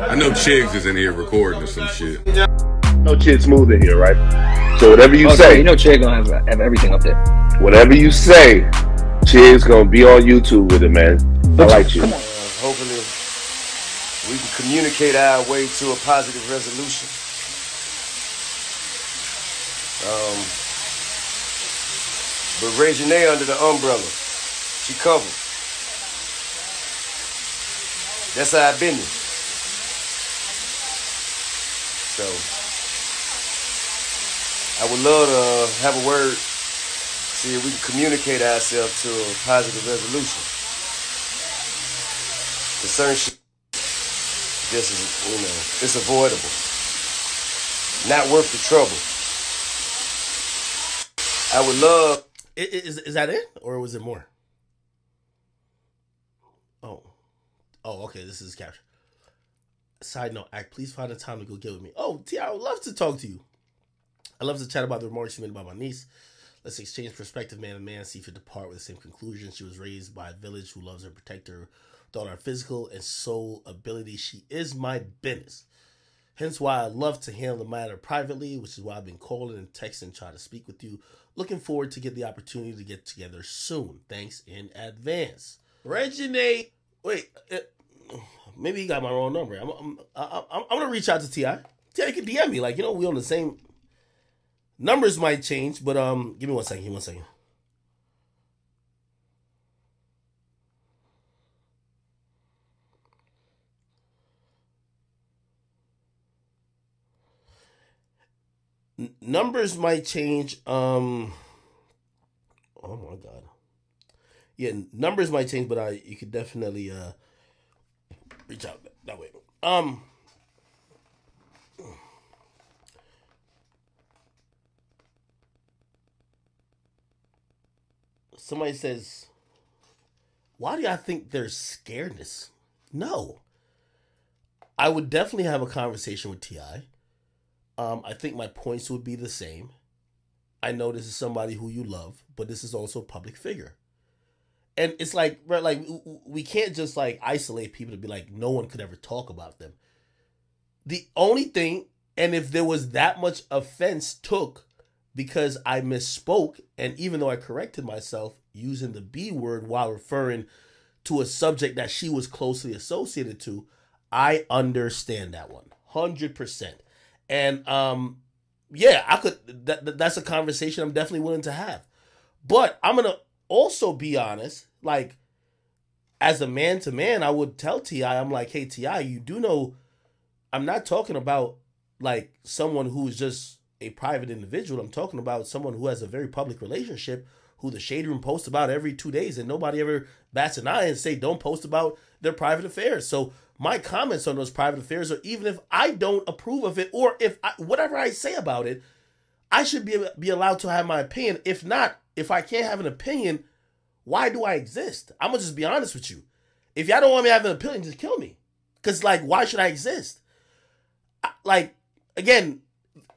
I know Chigs is in here recording or some shit. No Chigs Smooth in here, right? So whatever you Oh, say, so you know Chig gonna have, have everything up there. whatever you say, Chigs gonna be on YouTube with it, man. I like you. Uh, hopefully, we can communicate our way to a positive resolution. Um, but Reginae under the umbrella, she covered. That's our business. So, I would love to have a word, see if we can communicate ourselves to a positive resolution. The shit just is, you know, it's avoidable. Not worth the trouble. I would love Is is that it, or was it more? Oh, oh, okay. This is capture. Side note: Act. Please find a time to go get with me. Oh, T, I would love to talk to you. I love to chat about the remarks you made about my niece. Let's exchange perspective, man and man. See if you depart with the same conclusion. She was raised by a village who loves her, protect her, with all her physical and soul ability. She is my business. Hence why I love to handle the matter privately, which is why I've been calling and texting trying to speak with you. Looking forward to get the opportunity to get together soon. Thanks in advance. Reginae, wait, uh, maybe you got my wrong number. I'm, I'm, I'm, I'm, gonna reach out to Ti. Ti can DM me, like you know, we on the same. Numbers might change, but um, give me one second. Give me one second. Numbers might change. Um. Oh my god. Yeah, numbers might change, but I you could definitely uh reach out that, that way. Um. Somebody says, "Why do y'all think there's scaredness?" No. I would definitely have a conversation with Ti. Um, I think my points would be the same. I know this is somebody who you love, but this is also a public figure. And it's like, bro, like we can't just like isolate people to be like no one could ever talk about them. The only thing, and if there was that much offense took because I misspoke, and even though I corrected myself using the B word while referring to a subject that she was closely associated to, I understand that one. 100%. And um yeah, I could that, that- that's a conversation I'm definitely willing to have. But I'm to also be honest, like as a man to man, I would tell TI I'm like, "Hey TI, you do know I'm not talking about like someone who is just a private individual. I'm talking about someone who has a very public relationship who the shade room posts about every two days and nobody ever bats an eye and say don't post about their private affairs. So my comments on those private affairs, or even if I don't approve of it, or if I, whatever I say about it, I should be be allowed to have my opinion. If not, if I can't have an opinion, why do I exist? I'm gonna just be honest with you. If y'all don't want me to have an opinion, just kill me. Cause like, why should I exist? I- Like, again,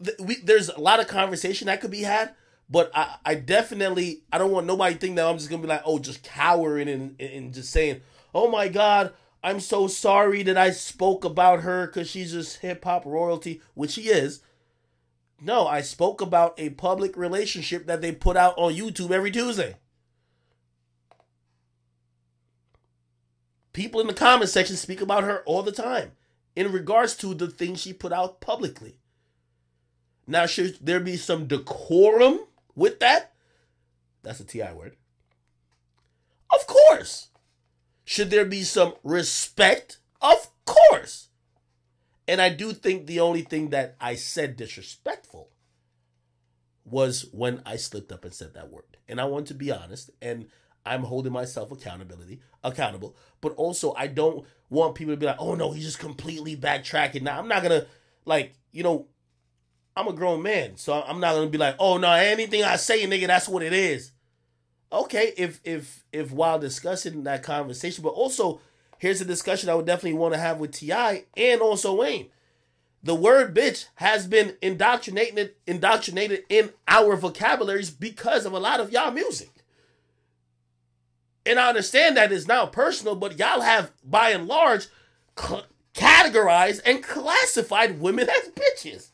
th- we, there's a lot of conversation that could be had, but I, I definitely I don't want nobody think that I'm just gonna be like, oh, just cowering and, and just saying, oh my god, I'm so sorry that I spoke about her because she's just hip hop royalty, which she is. No, I spoke about a public relationship that they put out on YouTube every Tuesday. People in the comment section speak about her all the time in regards to the things she put out publicly. Now, should there be some decorum with that? That's a TI word. Of course. Should there be some respect? Of course. And I do think the only thing that I said disrespectful was when I slipped up and said that word. And I want to be honest, and I'm holding myself accountability accountable. But also I don't want people to be like, oh no, he's just completely backtracking. Now I'm not gonna like, you know, I'm a grown man, so I'm not gonna be like, oh no, anything I say, nigga, that's what it is. Okay, if if if while discussing that conversation, but also here's a discussion I would definitely want to have with Ti and also Wayne. The word bitch has been indoctrinated indoctrinated in our vocabularies because of a lot of y'all music. And I understand that it's now personal, but y'all have by and large cl- categorized and classified women as bitches.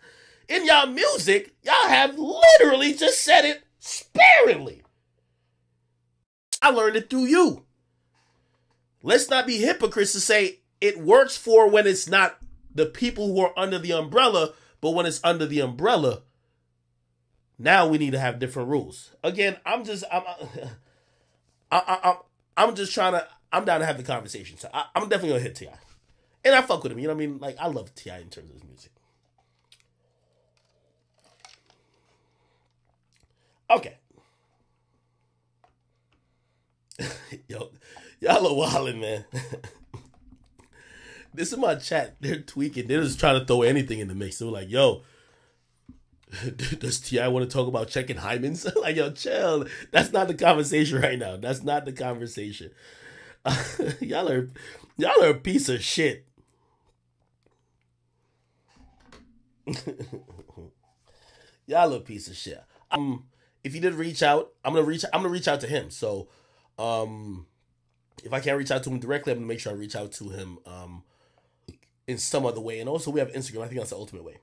In y'all music, y'all have literally just said it sparingly. I learned it through you. Let's not be hypocrites to say it works for when it's not the people who are under the umbrella, but when it's under the umbrella, now we need to have different rules. Again, I'm just I'm I, I, I'm I'm just trying to I'm down to have the conversation. So I, I'm definitely gonna hit Ti, and I fuck with him. You know what I mean? Like I love Ti in terms of his music. Okay. Yo, y'all are wilding, man. this is my chat. They're tweaking. They're just trying to throw anything in the mix. They're like, yo, does Ti want to talk about checking hymens? like, yo, chill. That's not the conversation right now. That's not the conversation. y'all are y'all are a piece of shit. y'all are a piece of shit. Um, if you did reach out, I'm gonna reach. I'm gonna reach out to him. So, um, if I can't reach out to him directly, I'm gonna make sure I reach out to him um in some other way. And also, we have Instagram. I think that's the ultimate way.